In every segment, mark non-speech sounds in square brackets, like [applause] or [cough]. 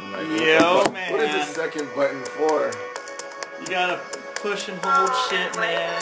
I'm like, Yo, what, man. What is the second button for? You gotta push and hold shit, man.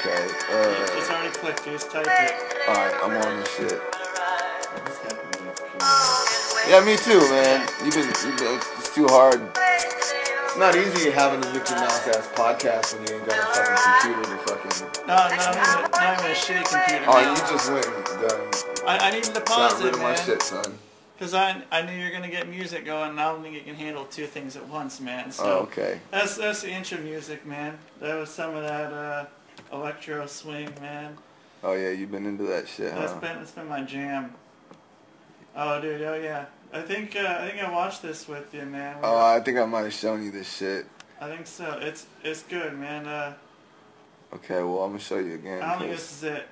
Okay. It's Uh, already clicked. Just type it. alright, I'm on this shit. This happened to me. Yeah, me too, man. You've been, you've been it's, it's too hard. It's not easy having a Mickey Mouse ass podcast when you ain't got a fucking computer to fucking. No, not even, not even a shitty computer. Oh, man. you just went and done. I, I needed to Got pause rid it, of my shit, son. Because I, I knew you were gonna get music going, and I don't think you can handle two things at once, man. So Oh, okay. that's that's the intro music, man. That was some of that uh, electro swing, man. Oh yeah, you've been into that shit, That's huh? been that's been my jam. Oh, dude. Oh, yeah. I think uh, I think I watched this with you, man. We Oh, I think I might have shown you this shit. I think so. It's it's good, man. Uh, Okay, well I'm gonna show you again. I don't think this is it.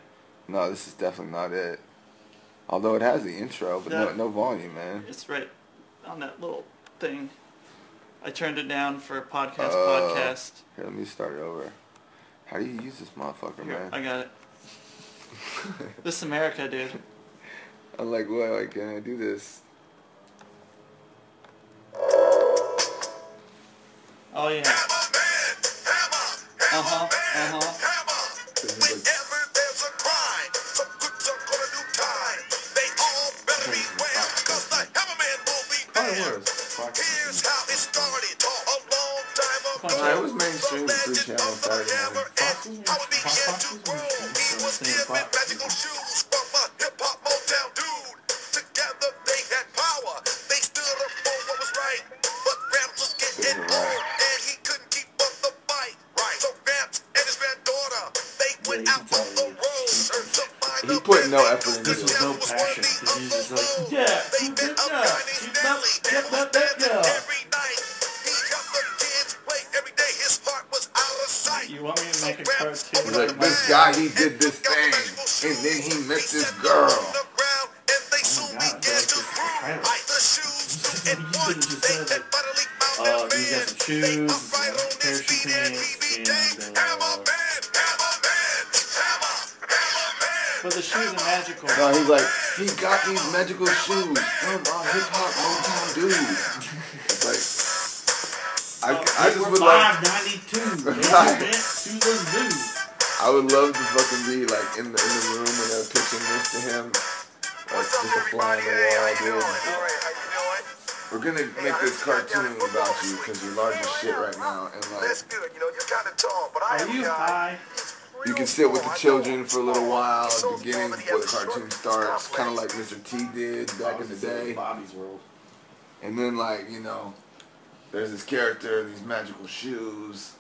No, this is definitely not it. Although it has the intro, but no, That- no volume, man. It's right on that little thing. I turned it down for a podcast. Oh. podcast. Here, let me start it over. How do you use this motherfucker, Here, man? I got it. [laughs] This is America, dude. I'm like, what? like, can I do this? Oh yeah. Uh huh. Uh huh. Here's how it started a long time ago. I was mainstream with three He was magical shoes from a hip-hop dude. Together they had power. They stood up for what was right. But was getting. And he couldn't keep up the fight. Right. So and his granddaughter, they went out on the road. He put no effort in. this. This was no passion. He's just like, yeah, he did that. Are. No, he's like, he got these magical shoes from a hip hop Motown dude. It's like, I, oh, I just would five love, ninety two. Right. to the zoo. I would love to fucking be like in the in the room when they're pitching this to him, like just a fly on the wall, dude. We're gonna make this cartoon about you because you're large as shit right now, and like That's good. You know, you're kind of tall, but I Are am you a guy. high? You can sit with the children for a little while at the beginning before the cartoon starts, kind of like Mr. T did back in the day. Bobby's World. And then like, you know, there's this character, these magical shoes.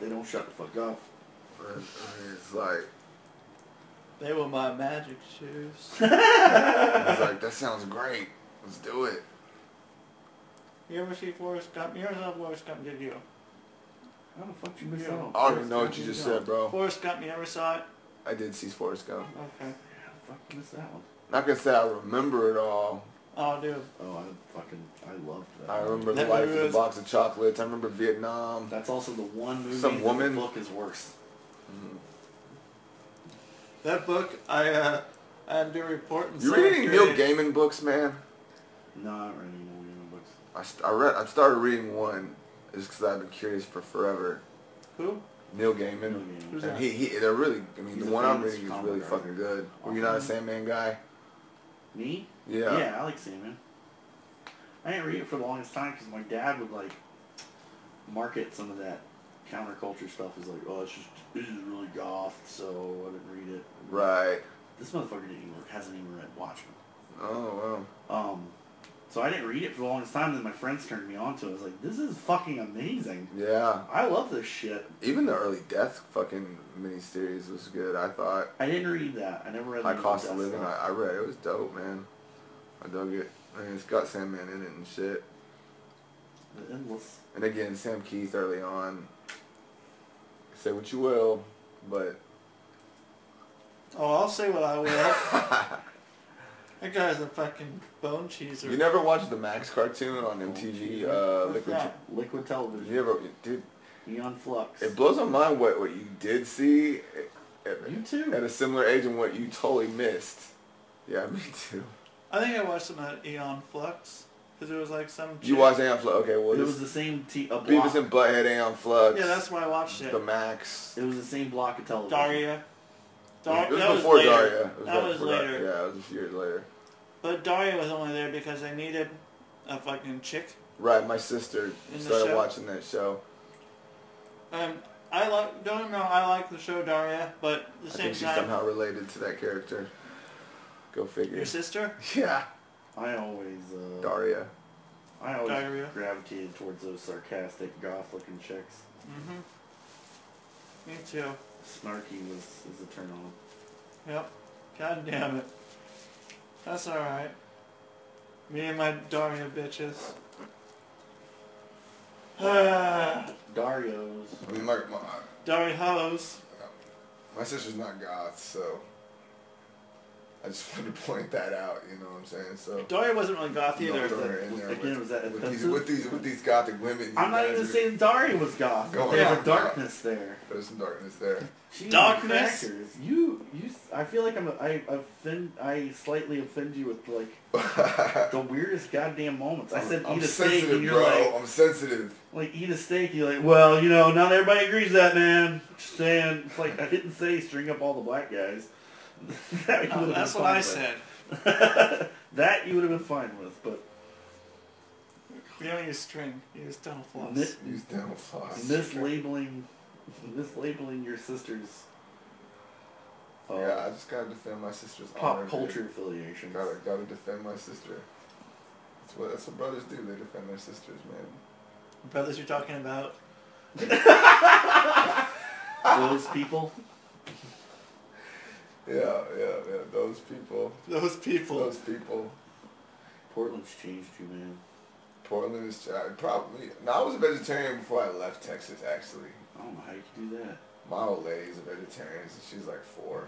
They don't shut the fuck up. And, and it's like They were my magic shoes. [laughs] it's like that sounds great. Let's do it. You ever see Forrest Gump? You ever saw Forrest Gump? Did you? How the fuck you miss Yeah. out? I don't even know what you just said, bro. Forrest Gump. You ever saw it? I did see Forrest Gump. Okay. How the fuck you miss that one? Not gonna say I remember it all. Oh, dude. Oh, I fucking, I loved that. I remember the life movie of a was- box of chocolates. I remember Vietnam. That's also the one movie Some woman- the book is worse. That book, I uh, I had to do a report in You seventh reading Neil grade. Gaiman books, man? No, I don't read any more Gaiman books. I, st- I read. I started reading one just because I've been curious for forever. Who? Neil Gaiman. Neil Gaiman. Who's And that? he, he, they're really. I mean, He's the one I'm reading is really writer. fucking good. Were you not a Sandman guy? Me? Yeah. Yeah, I like Sandman. I didn't read it for the longest time because my dad would like market some of that counterculture stuff as like, oh, it's just this is really goth, so I didn't read it. Right. This motherfucker didn't even hasn't even read Watchmen. Oh wow. Um, so I didn't read it for the longest time. Then my friends turned me on to it. I was like, this is fucking amazing. Yeah. I love this shit. Even the early Death fucking miniseries was good. I thought. I didn't read that. I never read. High Cost of Living. I, I read. It. it was dope, man. I dug it. I mean, it's got Sandman in it and shit. The endless. And again, Sam Kieth early on. Say what you will, but Oh, I'll say what I will. [laughs] that guy's a fucking bone cheeser. you never watched the Maxx cartoon on MTV. Uh, What's Liquid. that? Liquid television. You never, dude. Neon Flux. It blows my mind what what you did see at, You too. at a similar age and what you totally missed. Yeah, me too. I think I watched him at Aeon Flux. Because it was like some. You chick- watch Aeon Flux? Okay, well, it was the same t- a block. Beavis and Butthead, Aeon Flux. Yeah, that's why I watched it. the Maxx. It was the same block of television. Daria. Dar- it was that before was later. Daria. It that right was before Daria. later. Yeah, it was just years later. But Daria was only there because they needed a fucking chick. Right, my sister started show? watching that show. Um, I like. Don't know. I like the show Daria, but at the I same think she's time, somehow related to that character. Go figure. your sister. [laughs] Yeah. I always, uh, Daria. I always Diarrhea. gravitated towards those sarcastic, goth-looking chicks. Mm-hmm. Me too. Snarky was is a turn on. Yep. God damn it. That's alright. Me and my Daria bitches. [sighs] Dario's. I mean, my, my, Daria hoes. my sister's not goth, so I just wanted to point that out. You know what I'm saying? So. Daria wasn't really goth Don't either. throw her in there Again, with, was that with these, with these with these gothic women. I'm not even saying Daria was goth. Go There's on. a darkness there. There's some darkness there. Jeez, Darkness? crackers. You, you. I feel like I'm. A, I offend. I slightly offend you with like [laughs] the weirdest goddamn moments. I said I'm eat a steak, sensitive, and you're bro. like, I'm sensitive. like eat a steak. You're like, well, you know, not everybody agrees with that, man. Just saying. It's like I didn't say string up all the black guys. That you Oh, would've that's been what I fine said. [laughs] that you would have been fine with, but We don't use string. We use dental floss. Mis- Use dental floss. mislabeling, mislabeling your sister's uh, yeah, I just gotta defend my sister's pop honor, dude. culture affiliation. Gotta gotta defend my sister. That's what that's what brothers do. They defend their sisters, man. Brothers you're talking about. [laughs] Those people. Yeah, yeah, yeah. Those people. Those people. Those people. Portland's changed you, man. Portland is I probably. No, I was a vegetarian before I left Texas. Actually, I don't know how you can do that. my old lady's a vegetarian. So she's like four.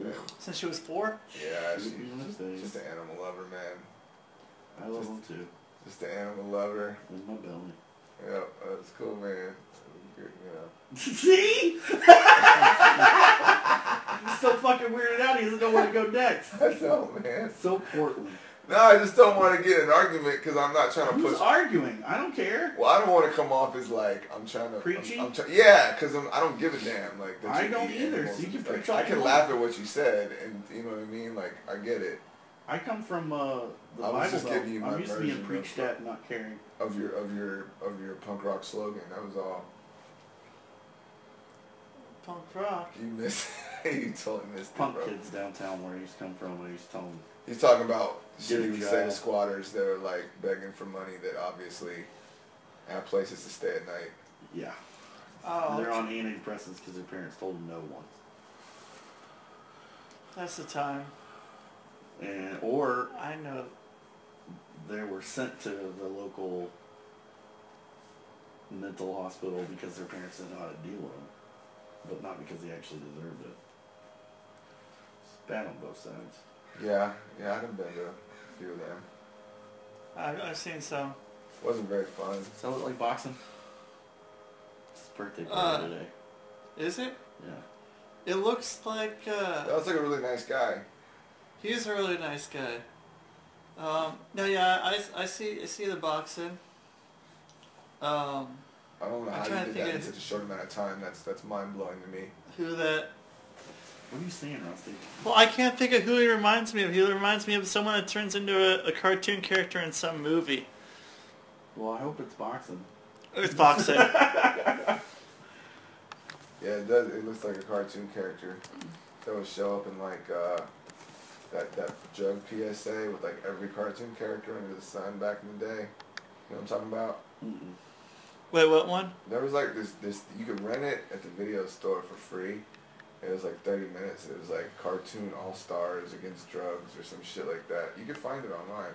Ugh. Since she was four? Yeah, she's Shoot me in the just, just an animal lover, man. I love them too. Just an animal lover. In my belly. Yeah, that's cool, man. You know. [laughs] See? [laughs] He's so fucking weirded out. He doesn't know where to go next. I know, man. So Portland. No, I just don't want to get an argument because I'm not trying to Who's push. arguing? I don't care. Well, I don't want to come off as like I'm trying to. I'm- Preachy? I'm, try- yeah, because I don't give a damn. Like that I don't either, so you can preach all I you can want. laugh at what you said, and you know what I mean. Like I get it I come from uh, the I was Bible just Belt. giving you my I'm used to being preached what- at and not caring. of your of your of your punk rock slogan. That was all. Punk rock. You missed. [laughs] you totally missed Punk it, bro. kids downtown where he's come from, I used to tell He's talking about Get shit a he would say squatters that are like begging for money that obviously have places to stay at night. yeah. Oh, They're on antidepressants because their parents told them no once. that's the time. And, or I know. they were sent to the local mental hospital because their parents didn't know how to deal with them, but not because they actually deserved it. It's bad on both sides. Yeah, yeah, I've been to a few of them. I've, I've seen some. Wasn't very fun. Does that look like boxing? It's his birthday Uh, party today. Is it? Yeah. It looks like uh, That was like a really nice guy. he's a really nice guy. Um, no, yeah, I, I see I see the boxing. Um, I don't know I'm how trying you did that in such a short amount of time. That's that's mind blowing to me. who that? What are you saying, Rusty? Well, I can't think of who he reminds me of. He reminds me of someone that turns into a, a cartoon character in some movie. Well, I hope it's boxing. It's boxing. [laughs] Yeah, it does. It looks like a cartoon character that would show up in like uh, that that jug PSA with like every cartoon character under the sun back in the day. You know what I'm talking about? Mm-mm. Wait, what one? There was like this this you could rent it at the video store for free. It was like 30 minutes. It was like cartoon all stars against drugs or some shit like that. You can find it online.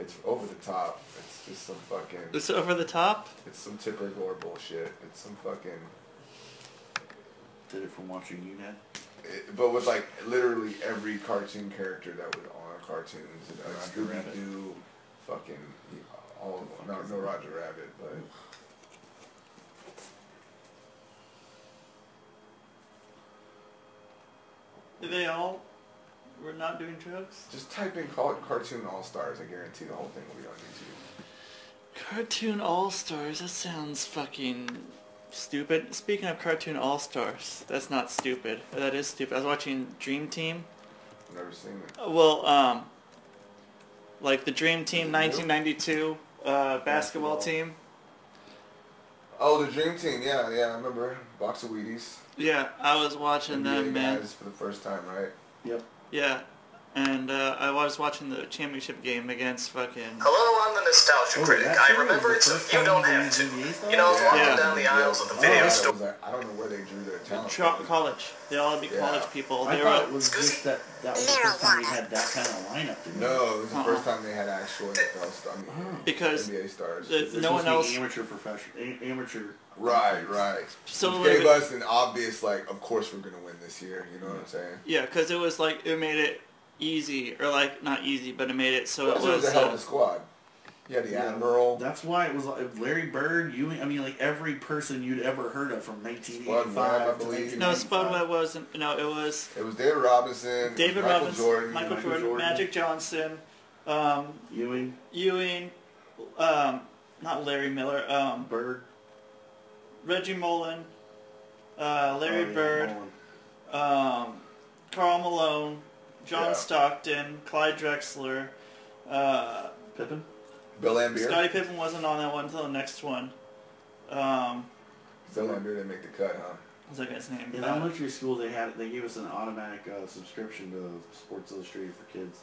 It's over the top. It's just some fucking. It's over the top. It's some Tipper Gore bullshit. It's some fucking. Did it from watching you, Ned? It, but with like literally every cartoon character that was on cartoons, and, Roger Scooby Doo, fucking all of them. No, no Roger Rabbit, but they all we're not doing drugs. Just type in call it cartoon all stars. I guarantee the whole thing will be on YouTube. Cartoon All Stars. That sounds fucking stupid. Speaking of Cartoon All Stars, that's not stupid. That is stupid. I was watching Dream Team. Never seen it. Well, um, like the Dream Team 1992 uh, basketball Basketball. team. Oh, the Dream Team. Yeah, yeah. I remember Box of Wheaties. Yeah, I was watching NBA them, man. guys for the first time, right? Yep. Yeah, and uh, I was watching the championship game against fucking. Hello, I'm the Nostalgia Oh, Critic. I remember the it so first you don't have to. You know, Yeah. walking Yeah. down the aisles of the Oh, video yeah. store. I, like, I don't know where they drew their talent. Tro- from. college. They all be Yeah. college people. I They thought it was just that that was the first time we had that kind of lineup. Together. No, it was the Uh-uh. first time they had actual NFL stars. I mean, Oh. Because NBA stars. the- They're no one supposed to be else- Amateur professional. a- Amateur. right, right. So Which gave us an obvious like, of course we're gonna win this year. You know what I'm saying? Yeah, because it was like it made it easy, or like not easy, but it made it so it Plus, it was was. a hell of a squad. You had the Yeah. Admiral. That's why it was like Larry Bird. You, I mean, like every person you'd ever heard of from Spud Webb, I 1985 to believe. no, 1995. Spud Webb wasn't. No, it was It was David Robinson. David Michael Robinson, Jordan. Michael, Michael Jordan, Jordan. Magic Johnson, um, Ewing, Ewing, um, not Larry Miller, um, Bird, Reggie Mullin, uh, Larry oh, yeah, Bird, Mullin. um, Karl Malone, John Yeah. Stockton, Clyde Drexler. Uh, Pippen. Bill Laimbeer. Scottie Pippen wasn't on that one until the next one. Um, Bill Laimbeer didn't make the cut, huh? what's that guy's name? In Uh, elementary school, they had they gave us an automatic uh, subscription to Sports Illustrated for kids.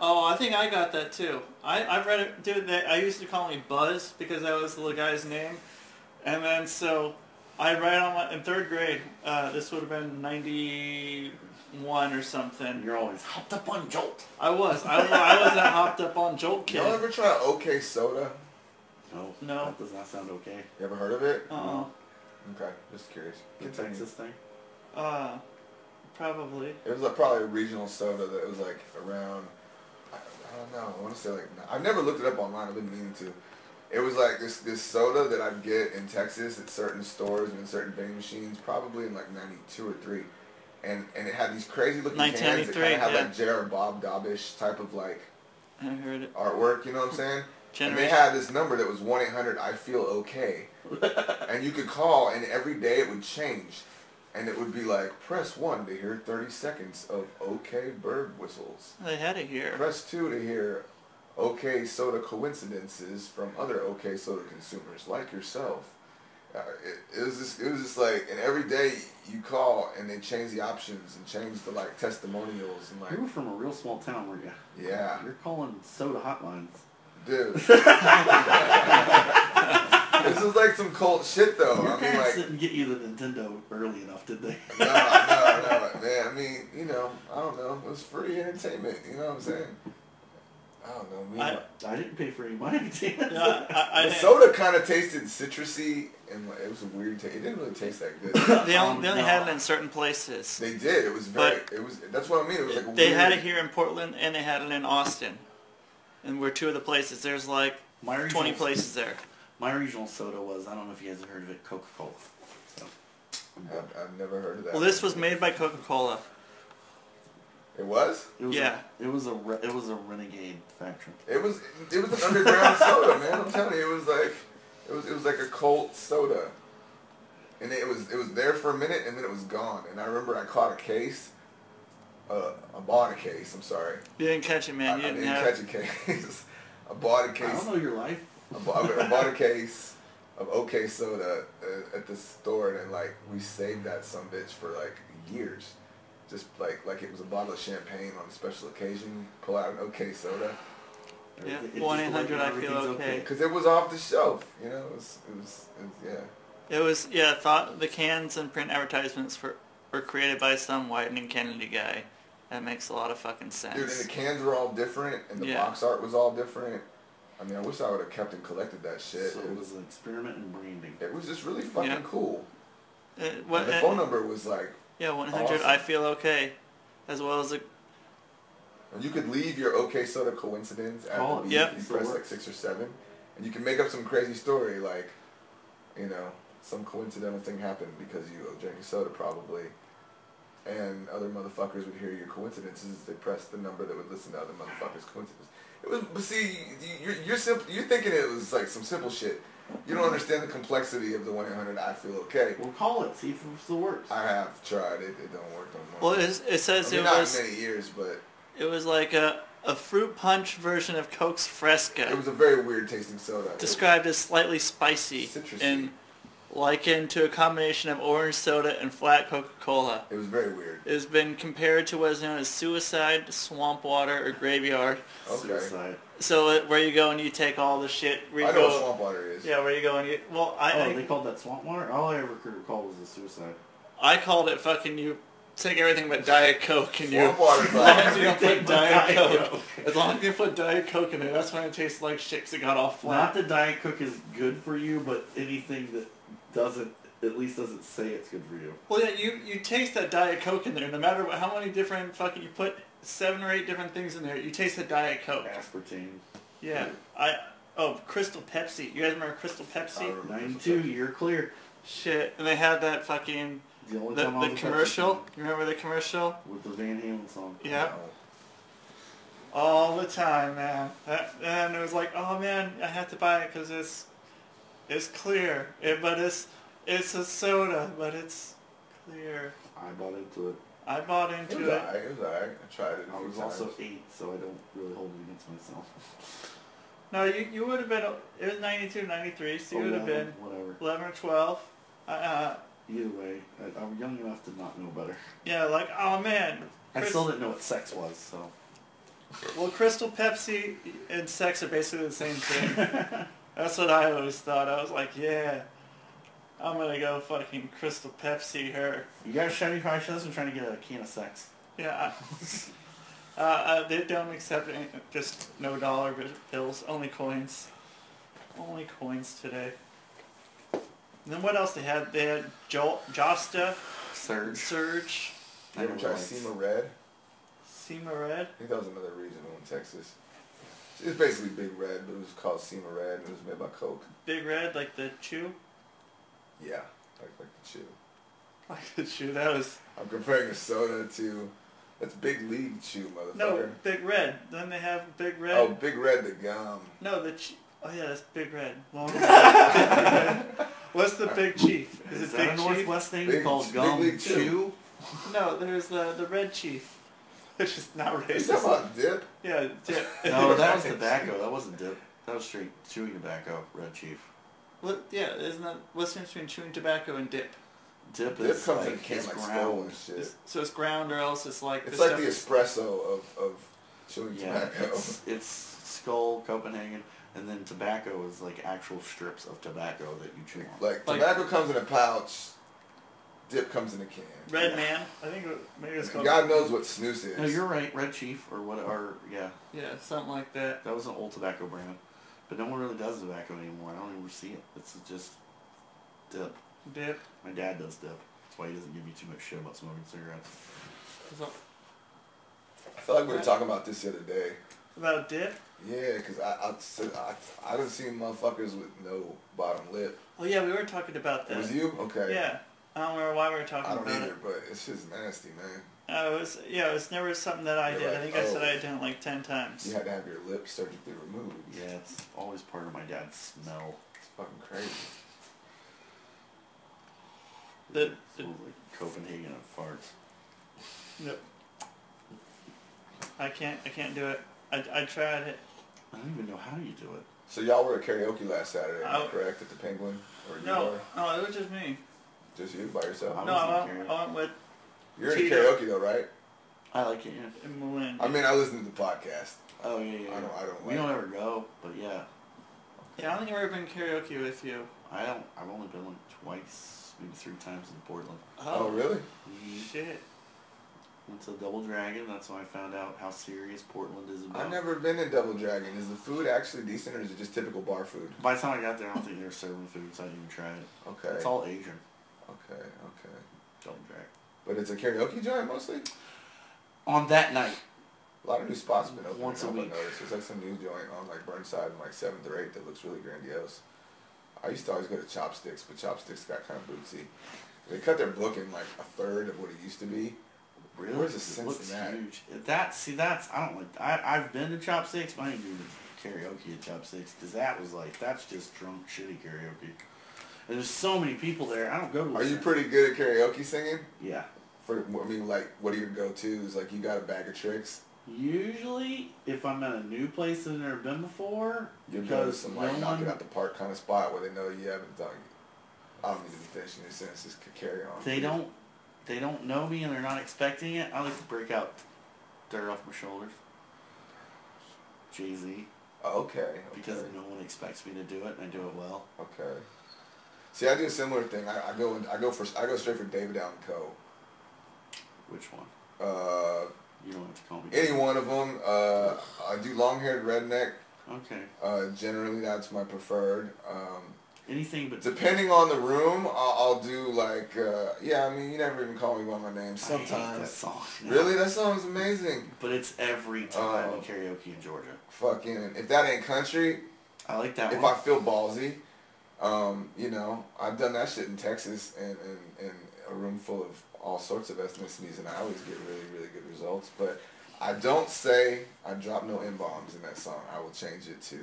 Oh, I think I got that too. I I've read it, dude. They, I used to call me Buzz because that was the little guy's name, and then so I read on my in third grade. Uh, this would have been ninety one or something. you're always hopped up on Jolt. I was. I don't know. I wasn't hopped up on Jolt kid. [laughs] Y'all Kid. ever try OK Soda? No, No. that does not sound okay. You ever heard of it? Uh, Okay, just curious. The Continue. Texas thing. uh, probably. It was like probably a regional soda that was like around. I, I don't know. I want to say like I've never looked it up online. I've been meaning to. It was like this this soda that I'd get in Texas at certain stores and in certain vending machines, probably in like '92 or three, and and it had these crazy looking cans that kind of had yeah. like Jared Bob Dobbish type of like I heard it. artwork. You know what I'm saying? [laughs] And they had this number that was 1 800 I feel okay. [laughs] and you could call, and every day it would change. And it would be like, press 1 to hear 30 seconds of okay bird whistles. They had it here. Press 2 to hear okay soda coincidences from other okay soda consumers like yourself. Uh, it, it was just, it was just like, and every day you call and they change the options and change the like testimonials and like You were from a real small town, weren't you? yeah, You're calling soda hotlines. dude. [laughs] this is like some cult shit though. Your I mean like didn't get you the Nintendo early enough, did they? no, no, no, man. I mean, you know, I don't know. It was free entertainment. You know what I'm saying? I don't know. Me, I- I didn't pay for any money. my entertainment. Yeah, I, I the didn't- soda kind of tasted citrusy, and like, it was a weird taste. It didn't really taste that good. [laughs] They only, Um, they only no. had it in certain places. they did. It was very. it was. That's what I mean. It was like a They had it here in Portland and they had it in Austin. And we're two of the places. There's like My 20 places there. My regional soda was, I don't know if you guys have heard of it, Coca-Cola. So, I've, I've never heard of that. Well, this was made by Coca-Cola. It was. it was Yeah. A, it was a re- it was a renegade factory. It was. It was an underground [laughs] soda, man. I'm telling you, it was like. It was. It was like a cult soda. And it was. It was there for a minute, and then it was gone. And I remember I caught a case. Uh, I bought a case. I'm sorry. You didn't catch it, man. I, You I didn't, didn't have catch a case. [laughs] I bought a case. I don't know your life. I bought, I bought a case of OK Soda uh, at the store, and like we saved that some bitch for like years, just like like it was a bottle of champagne on a special occasion. Pull out an OK Soda Yeah, It- it 1-800 I feel okay. because it was off the shelf. You know, it was it was, it was yeah. It was, yeah, thought the cans and print advertisements for, were created by some Wieden Kennedy guy. That makes a lot of fucking sense. Dude, and the cans were all different, and the Yeah. box art was all different. I mean, I wish I would have kept and collected that shit. So it it was was an experiment in branding. it was just really fucking Yeah. cool. Uh, And what, the uh, phone number was like yeah, 100 awesome. I feel okay. As well as a, And you could leave your OK Soda coincidence at Call the it. Yep. You press like six or seven, and you can make up some crazy story like, you know, some coincidental thing happened because you drank a soda probably, and other motherfuckers would hear your coincidences. They press the number that would listen to other motherfuckers' coincidences. It was, but see, you're you're, simple, you're thinking it was like some simple shit. You don't understand the complexity of the one eight hundred. I feel okay. We'll call it. See if it still works. I have tried it. It don't work no more. Well, it, it says I mean, it not was in many years, but it was like a a fruit punch version of Coke's Fresca, it was a very weird tasting soda. Described as slightly spicy Citrusy. and likened to a combination of orange soda and flat Coca-Cola. It was very weird. It has been compared to what is known as suicide, swamp water, or graveyard. Okay. Suicide. So uh, where you go and you take all the shit. Where you I know go, what swamp water is. Yeah, where you go and you. Well, I Oh, I, they called that swamp water? All I ever could recall was the suicide. I called it fucking you. Take everything but Diet Coke and you. Swamp water. [laughs] As long as you don't put Diet Diet Coke. As long as you put Diet Coke in it, that's when it tastes like shit 'cause it got all flat. Not that Diet Coke is good for you, but anything that doesn't, at least doesn't say it's good for you. Well, yeah, you, you taste that Diet Coke in there. No matter what, how many different fucking you put seven or eight different things in there, you taste the Diet Coke. Aspartame. Yeah, I oh Crystal Pepsi. You guys remember Crystal Pepsi? 92, you're clear. Shit, and they had that fucking The only the, time I the was a Pepsi commercial. You remember the commercial? With the Van Halen song. Yeah. No. all the time, man. That, and it was like, oh man, I have to buy it because it's it's clear. It, but it's it's a soda, but it's clear. I bought into it. I bought It into was it. alright. It was alright. I tried it. a I few was also times. eight, so I don't really hold it against myself. [laughs] No, you, you would have been. It was 92, 93, so you would have been 11, Whatever. eleven or twelve. Uh, Uh, Either way, I, I'm young enough to not know better. yeah, like oh man. I still didn't know what sex was, so. Well, Crystal Pepsi and sex are basically the same thing. [laughs] That's what I always thought. I was like, yeah, I'm gonna go fucking Crystal Pepsi her. You got guys seventy-five shows and trying to get a can of sex. Yeah. [laughs] Uh, uh, they don't accept any, just no dollar bills, only coins. Only coins today. And then what else they had? They had jo- Josta, Surge. Surge, You ever I try never SEMA Red? Sema Red. I think that was another regional in Texas. It's basically Big Red, but it was called SEMA Red. and It was made by Coke. Big Red, like the chew. Yeah, like like the chew. [laughs] Like the chew. That was I'm comparing a soda to that's Big League Chew, motherfucker. no Big Red. Then they have Big Red. Oh, Big Red the gum. No, the ch- oh yeah, that's Big Red. Long- [laughs] What's the Big Chief? Is, Is it Big a Chief? Northwest thing Big- called Big gum League Chew. chew? No, there's the the Red Chief, [laughs] which is not You talking racist. about dip? Yeah, dip. No, that was tobacco. That wasn't dip. That was straight chewing tobacco. Red Chief. What, yeah, isn't that what's the difference between chewing tobacco and dip? Dip Dip is comes like in a can it's like Skoal ground. and shit. It's- so it's ground, or else it's like It's the like the stuff- espresso of, of chewing Yeah, tobacco. it's, [laughs] it's Skoal, Copenhagen, and then tobacco is like actual strips of tobacco that you chew on. Like, Like- tobacco comes in a pouch, dip comes in a can. Red Man. I think it, maybe it's called. God knows what snooze is. No, you're right. Red Chief or what? Or yeah, Yeah, something like that. that was an old tobacco brand, but no one really does tobacco anymore. I don't ever see it. It's just dip. Dip. My dad does dip. That's why he doesn't give me too much shit about smoking cigarettes. So- I feel like we were talking about this the other day. About dip. Yeah, because I, I, said- I, I didn't see motherfuckers with no bottom lip. Oh yeah, we were talking about It that. was you? Okay. Yeah. I don't remember why we were talking about it. I don't either, it. but it's just nasty, man. Uh, it was yeah, it was never something that I You're did. I like, think I said oh. I did it like ten times. You had to have your lips surgically removed. Yeah, it's always part of my dad's smell. It's fucking crazy. The, It the like Copenhagen of farts. Nope. I can't. I can't do it. I, I tried it. I don't even know how you do it. So y'all were at karaoke last Saturday, I Oh. correct? At the Penguin? Or No, no, it was just me. Just you by yourself? I no, I in. I went with You're in karaoke though, right? I like it. Yeah. Melinda. I mean, I listen to the podcast. Oh yeah, yeah. I don't. I don't. We like don't ever go, but yeah, yeah, I don't think I've ever been karaoke with you. I don't. I've only been like twice, maybe three times in Portland. Oh, oh really? Mm-hmm. Shit. Went to Double Dragon. That's when I found out how serious Portland is about. I've never been in Double Dragon. Is the food actually decent, or is it just typical bar food? By the time I got there, I don't think they were serving food, so I didn't even try it. Okay. It's all Asian. Okay. Okay. Double Dragon. But it's a karaoke joint mostly. On that night, A lot of new spots have been open. Once a I've week. noticed. There's like some new joint on like Burnside in like seventh or eighth that looks really grandiose. I used to always go to Chopsticks, but Chopsticks got kind of bootsy. They cut their booking like a third of what it used to be, Really? Where's the It sense looks in that? huge. That see, that's I don't like. I I've been to Chopsticks, but I didn't do karaoke at Chopsticks because that was like that's just drunk shitty karaoke. And there's so many people there. I don't go to. Are you pretty good at karaoke singing? Yeah. For I mean, like, what are your go-tos? Like, you got a bag of tricks. Usually, if I'm at a new place that I've never been before, You go to because some no like knock one, it out the park kind of spot where they know you haven't done. I don't need to be finishing your sentence. Just c- carry on. they don't, they don't know me and they're not expecting it. I like to break out dirt off my shoulders. Jay Z, okay. Okay. because no one expects me to do it and I do it well. Okay. See, I do a similar thing. I, I go I go for I go straight for David Allan Coe. Which one? Uh, You don't have to call me. any one of them. Uh, I do long-haired redneck. Okay. Uh, generally, that's my preferred. Um, Anything but depending on the room, I'll, I'll do like uh, yeah. I mean, you never even call me by my name. I hate that Sometimes. song. [laughs] Really, that song's amazing. But it's every time Oh. in karaoke in Georgia. Fucking, if that ain't country, I like that if one. I feel ballsy, um, you know, I've done that shit in Texas and in, in a room full of all sorts of ethnicities, and I always get really, really good results. But I don't say I drop no n bombs in that song. I will change it to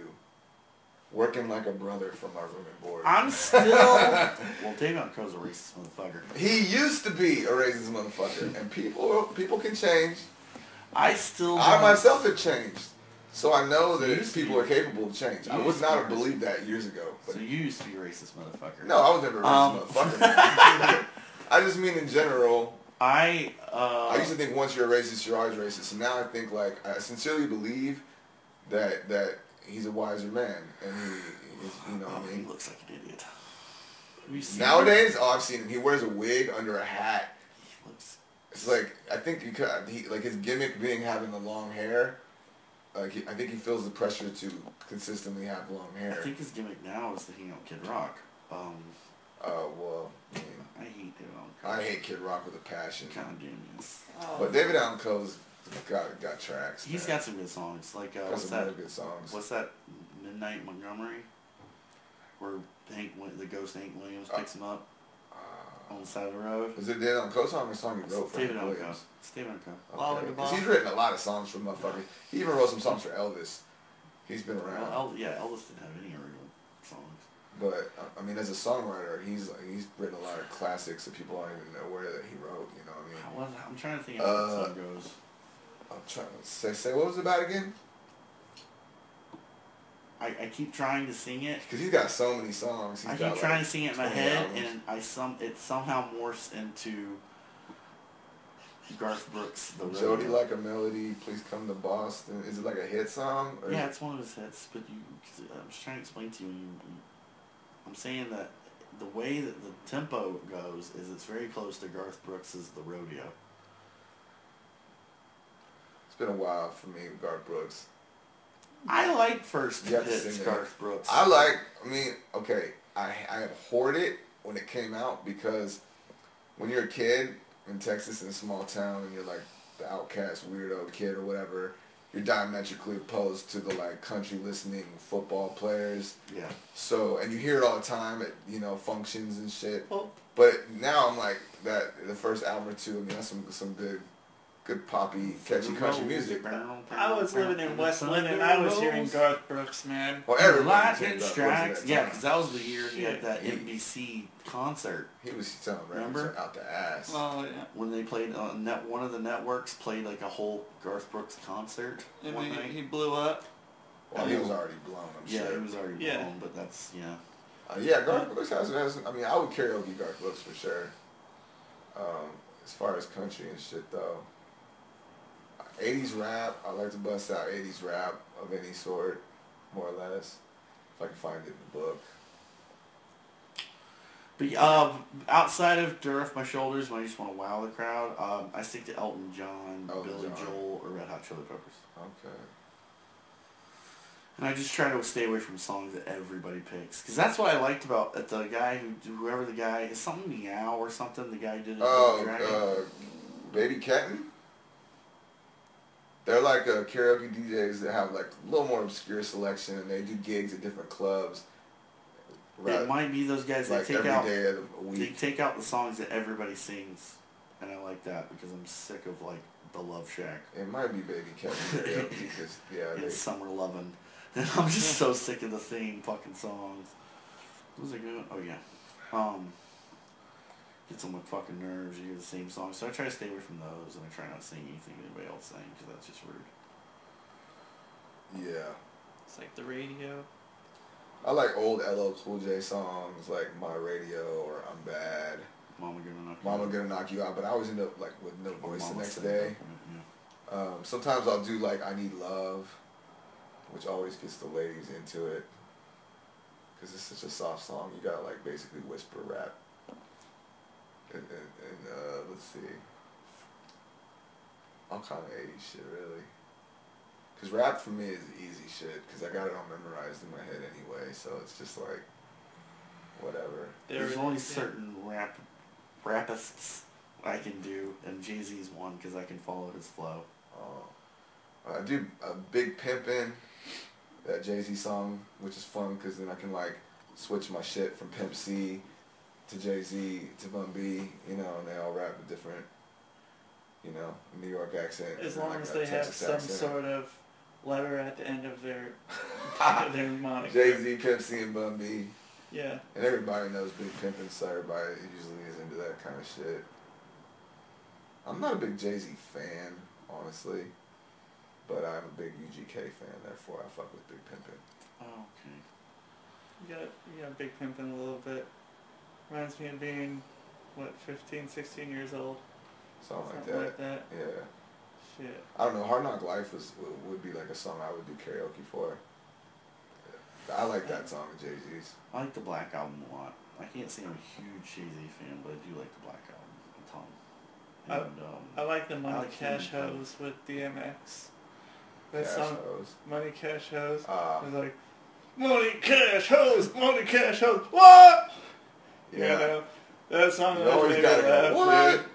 working like a brother from my room and board. I'm still. [laughs] well, David Coe's a racist motherfucker. he used to be a racist motherfucker, and people people can change. I still. I myself have changed. So I know So that used people be- are capable of change. I you would not be have believed that years ago. But So you used to be a racist motherfucker. no, I was never a racist Um, motherfucker. [laughs] I just mean in general. I. Uh, I used to think once you're a racist, you're always racist. And now I think like I sincerely believe that that he's a wiser man, and he, is, you know, Oh, I he looks like an idiot. Have you seen nowadays, oh, I've seen him. He wears a wig under a hat. He looks. It's like I think because he like his gimmick being having the long hair. Like he, I think he feels the pressure to consistently have long hair. I think his gimmick now is to hang out with Kid Rock. Um, Uh, well, I, I hate David Allan Coe. I hate Kid Rock with a passion, God damn yes. Oh. but David Allan Coe's got got tracks. He's man. got some good songs. Like uh, got what's some that? real good songs. What's that? Midnight Montgomery, where Hank, the ghost Hank Williams Uh, picks him up Uh, on the side of the road. is it David Allan Coe song or song he wrote for David Hank Allen Coe. It's David Allan Coe. Okay. Gabon. 'Cause he's written a lot of songs for motherfuckers. He even wrote some songs for Elvis. He's been around. Well, El- yeah, Elvis didn't have any original songs. But uh, I mean, as a songwriter, he's he's written a lot of classics that people aren't even aware that he wrote. You know what I mean? How was, I'm trying to think how Uh, that song goes. I'm trying to say say what was it about again? I, I keep trying to sing it. Because he's got so many songs. He's I keep trying like, to sing it in my head, albums. and I some it somehow morphs into Garth Brooks. The Jody like a melody. Please come to Boston. Is it like a hit song? Or Yeah, it's one of his hits, but you. 'cause I'm just trying to explain to you, you I'm saying that the way that the tempo goes is it's very close to Garth Brooks's The Rodeo. It's been a while for me, with Garth Brooks. I like first hits. Garth Brooks. I like. I mean, okay. I I abhorred it when it came out because when you're a kid in Texas in a small town and you're like the outcast weirdo kid or whatever, you're diametrically opposed to the like country listening football players. yeah. So and you hear it all the time at you know functions and shit. Well, But now I'm like that. The first album or two, I mean, that's some some good, good poppy, catchy country music. I was living in West Linn and I was hearing Garth Brooks, man. Well, everybody Lightning was hearing Garth Brooks at strikes. Yeah, because that was the year he had Yeah. that NBC concert He was selling records Remember? out the ass. Oh yeah. when they played on net. One of the networks played like a whole Garth Brooks concert And one he, night. he blew up. Well, he was already blown, I'm yeah, sure. he was already Yeah. blown, but that's yeah. Uh, yeah, Garth Brooks has, has. I mean, I would karaoke Garth Brooks for sure. Um, as far as country and shit, though, '80s rap. I like to bust out '80s rap of any sort, more or less, if I can find it in the book. But uh, outside of Off My Shoulders, when I just want to wow the crowd, um, I stick to Elton John, Elton Billy John. Joel, or Red Hot Chili Peppers. Okay. And I just try to stay away from songs that everybody picks, because that's what I liked about it, the guy who, whoever the guy is, something meow or something. The guy did it. Oh, uh, Baby Ketten. They're like uh, karaoke DJs that have like a little more obscure selection, and they do gigs at different clubs. Right? it might be those guys that take out day of the they take out the songs that everybody sings. and I like that because I'm sick of like the Love Shack It might be Baby Ketten karaoke [laughs] because yeah, and they, Summer Lovin'. And [laughs] I'm just so sick of the same fucking songs. What was I going? Oh yeah. Um. Gets on my fucking nerves. You hear the same song, so I try to stay away from those, and I try not to sing anything anybody else sing because that's just rude. yeah. It's like the radio. I like old LL Cool J songs like My Radio or I'm Bad. Mama gonna knock you Mama out. gonna knock you out, but I always end up like with no Or voice the next day. yeah. Um, sometimes I'll do like I Need Love, which always gets the ladies into it. Cause it's such a soft song. You gotta like basically whisper rap. And, and, and uh, let's see. All kind of 80s shit really. Cause rap for me is easy shit. Cause I got it all memorized in my head anyway. So it's just like, whatever. There's There only it is, yeah. certain rap rapists I can do, and Jay Z's one because I can follow his flow. Uh, I do a big pimpin', that Jay Z song, which is fun because then I can like switch my shit from Pimp C to Jay Z to Bun B, you know, and they all rap with different, you know, New York accent. As long like, as they have some accent. sort of letter at the end of their [laughs] their moniker. Jay Z, Pimp C, and Bun B, Yeah. and everybody knows Big Pimpin', so everybody usually is into that kind of shit. I'm not a big Jay Z fan, honestly, but I'm a big UGK fan. Therefore, I fuck with Big Pimpin'. Oh, okay. You got you got big pimping a little bit. Reminds me of being what 15, 16 years old. Something like that. like that. Yeah. Shit. I don't know. Hard Knock Life was would, would be like a song I would do karaoke for. I like that song of Jay Z's. I like the Black Album a lot. I can't say I'm a huge Jay Z fan, but I do like the Black Album a ton. I- And um, I like the Money like Cash Human Club. Hose with DMX. That Cash song, Hose. Money Cash Hoes. Uh, It's like, Money Cash Hoes, Money Cash Hoes, what? Yeah. You know, that song You always gotta me go. What?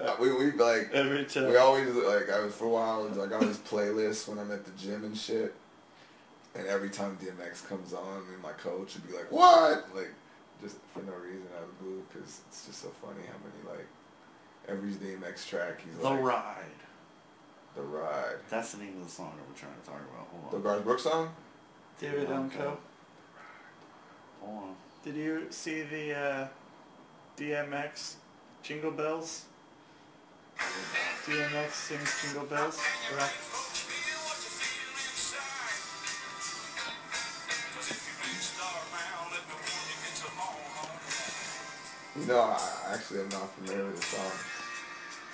Uh, we we like. Every time. we always like I was for a while I was like on this playlist when I'm at the gym and shit. And every time DMX comes on, and my coach would be like, "What?" Like, just for no reason out of the blue, because it's just so funny how many like every DMX track he's like The like Ride. the ride. That's the name of the song that we're trying to talk about. Hold The on. Garth Brooks song. David Allan Coe. Hold on. Did you see the uh, DMX Jingle Bells? DMX sings Jingle Bells. Right. You know, I I actually am not familiar with the song.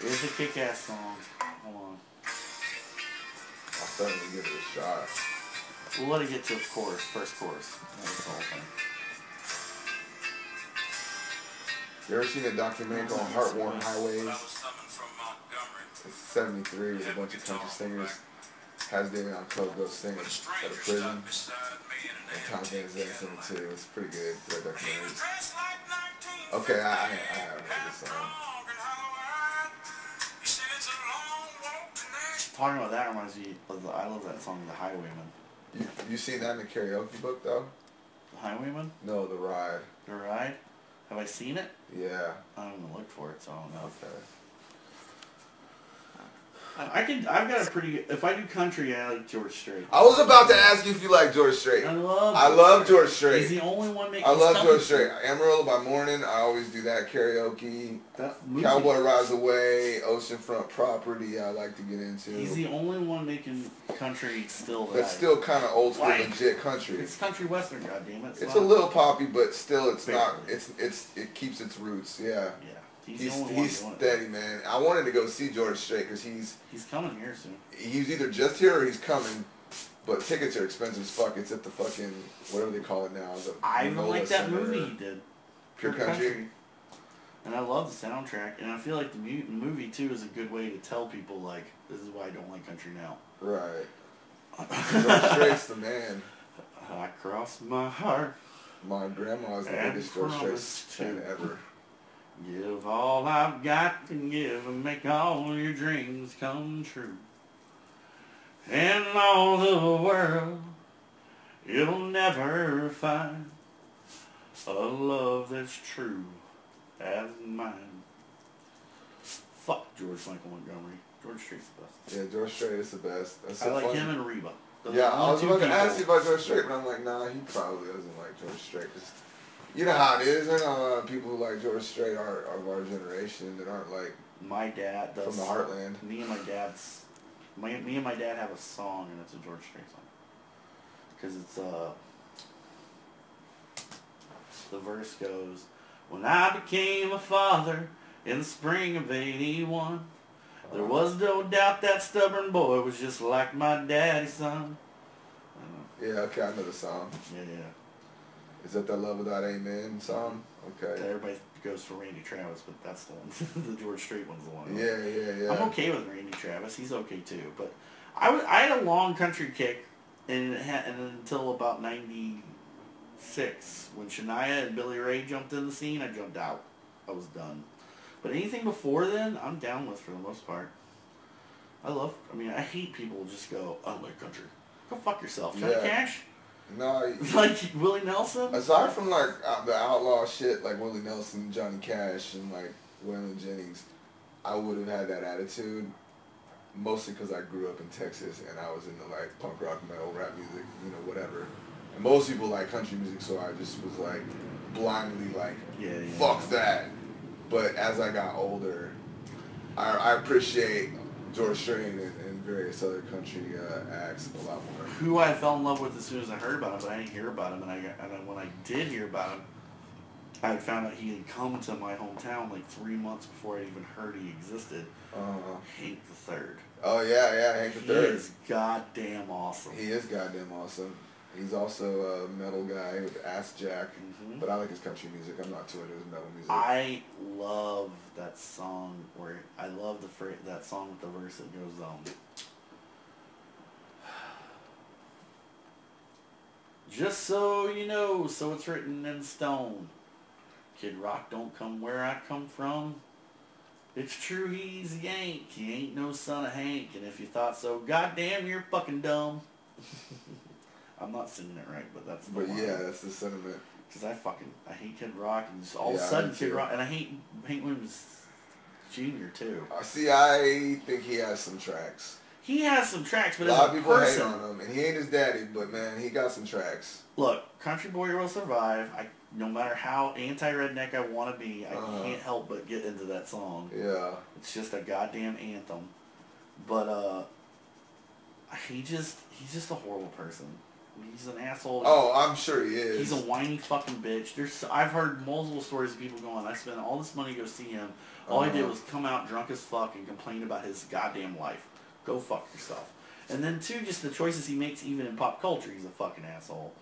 It's a kick-ass song. Hold on. I'll certainly give it a shot. We'll let it get to the chorus, first chorus. That's the whole thing. You ever seen a documentary called Heartworn Highways? It's 73 with a bunch of country singers. Has David Allan Coe go sing at at a prison. And Townes Van Zandt's in it too. It's pretty good for that documentary. Okay, I, I, I haven't heard this song. Talking about that reminds me of the, I love that song, The Highwayman. You, you seen that in the karaoke book though? The Highwayman? No, The Ride. The Ride? Have I seen it? Yeah. I haven't looked for it, so I don't know. Okay. I can. I've got a pretty. If I do country, I like George Strait. I was about to ask you if you like George Strait. I love. I love George Strait. He's the only one making. I love. George Strait. Amarillo by Morning. I always do that karaoke. That. Cowboy Rides Away, Oceanfront Property. I like to get into. He's the only one making country still. That That's still kind of old school, Like, legit country. It's country western, goddammit. It's not- a little poppy, but still, it's not. It's it's it keeps its roots. Yeah. Yeah. He's, He's he's steady, man. I wanted to go see George Strait because he's he's coming here soon. he's either just here or he's coming. But tickets are expensive as fuck. It's at the fucking whatever they call it now. The I even like that movie he did. Pure Country. And I love the soundtrack, and I feel like the mu- movie too is a good way to tell people like this is why I don't like country now. Right. George [laughs] Strait's the man. I cross my heart, My grandma is the biggest George Strait fan ever. Give all I've got and give, and make all your dreams come true. In all the world, you'll never find a love that's true as mine. Fuck George Michael Montgomery. George Strait's the best. Yeah, George Strait is the best. That's I so like funny. him and Reba. Those Yeah, I was about to ask you about George Strait, but I'm like, nah, he probably doesn't like George Strait. You know how it is. There are a lot of people who like George Strait are of our generation that aren't like My dad does. from the heartland. Me and my dad's. My, me and my dad have a song, and it's a George Strait song. Because it's uh. The verse goes, "When I became a father in the spring of '81, there was no doubt that stubborn boy was just like my daddy's son." Yeah, okay, I know the song. Yeah, yeah. Is that that Love Without Amen song? Mm-hmm. Okay. Everybody goes for Randy Travis, but that's the one. [laughs] the George Strait one's the one. Yeah, yeah, yeah. I'm okay with Randy Travis. He's okay too. But I was I had a long country kick, and, had, and until about '96 when Shania and Billy Ray jumped in the scene, I jumped out. I was done. But anything before then, I'm down with for the most part. I love. I mean, I hate people who just go, "I don't like country." Go fuck yourself, Johnny Yeah. Cash. No, [laughs] like Willie Nelson. aside from like uh, the outlaw shit like Willie Nelson, Johnny Cash, and like Waylon Jennings, I would have had that attitude. Mostly because I grew up in Texas and I was into like punk rock, metal, rap music, you know, whatever. And most people like country music, so I just was like blindly like, Yeah, yeah. fuck that. But as I got older, I, I appreciate George Strait and, and various other country uh, acts a lot more. who I fell in love with as soon as I heard about him, but I didn't hear about him. And I, and when I did hear about him, I found out he had come to my hometown like three months before I even heard he existed. Uh, Hank the Third. oh yeah, yeah, Hank the He Third. is goddamn awesome. He is goddamn awesome. He's also a metal guy with Ass Jack, Mhm. but I like his country music. I'm not too into his metal music. I love that song where I love the phrase, that song with the verse that goes um. Just so you know, so it's written in stone. Kid Rock don't come where I come from. It's true he's a Yank. He ain't no son of Hank. And if you thought so, goddamn, you're fucking dumb. [laughs] I'm not singing it right, but that's the but line. yeah, that's the sentiment. Because I fucking, I hate Kid Rock, and just all of a sudden Kid. Rock, and I hate Hank Williams Jr. too. Uh, see, I think he has some tracks. He has some tracks, but a lot of people person, hate on him, and he ain't his daddy, but man, he got some tracks. look, Country Boy will survive. I, no matter how anti-redneck I want to be, I Uh-huh. can't help but get into that song. Yeah. It's just a goddamn anthem. But uh, he just, he's just a horrible person. He's an asshole. Oh, I'm sure he is. He's a whiny fucking bitch. There's I've heard multiple stories of people going, I spent all this money to go see him. All he did Uh-huh. was come out drunk as fuck and complain about his goddamn life. Go fuck yourself. And then two, just the choices he makes even in pop culture, he's a fucking asshole.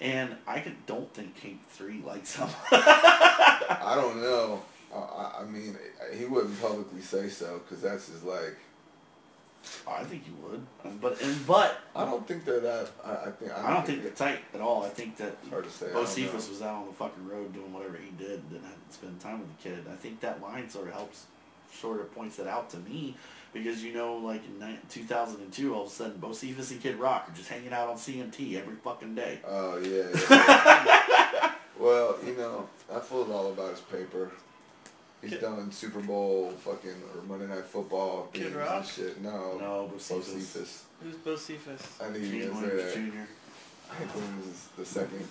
And I could, don't think King 3 likes him. I don't know. I, I, mean, he wouldn't publicly say so because that's his like. I think you would. But and but I don't think they're that. I, I think. I I don't think they're tight at all. I think that hard to say. I Bo don't know. Cephas was out on the fucking road doing whatever he did and didn't spend time with the kid. I think that line sort of helps, sort of points that out to me because you know, like in 2002, all of a sudden Bocephus and Kid Rock are just hanging out on CMT every fucking day. Oh yeah. yeah. [laughs] well, you know, I fooled all about his paper. He's Kid- done Super Bowl, fucking or Monday Night Football, Kid Rock? and shit. No, No, Bo Bocephus. Cephas. Who's Bocephus? I knew you Gene were gonna Williams say that. Jr. Hank Williams is the second.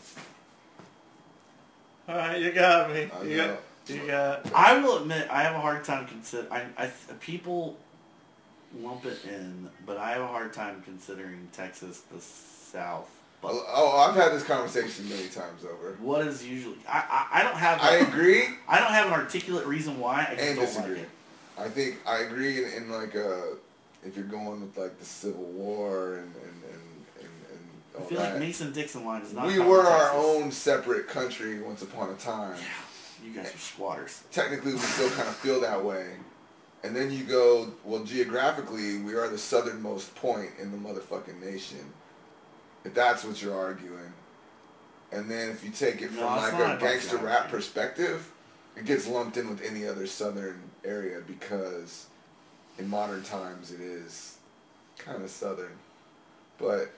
All right, you got me. I You know. got, you got. I will admit, I have a hard time consider. I, I people lump it in, but I have a hard time considering Texas the South. But oh, oh, I've had this conversation many times over. what is usually? I I, I don't have. I a- agree I don't have an articulate reason why. I just and don't disagree. like. I think I agree in, in like a if you're going with like the Civil War and and and and, and I feel that. like Mason Dixon line is not. we were our own separate country once upon a time. You guys are squatters. Technically, we still kind of feel that way. And then you go, well, geographically, we are the southernmost point in the motherfucking nation. If that's what you're arguing. And then if you take it No, from it's like a about gangster rap geography. perspective, it gets lumped in with any other southern area because in modern times it is kind of southern. But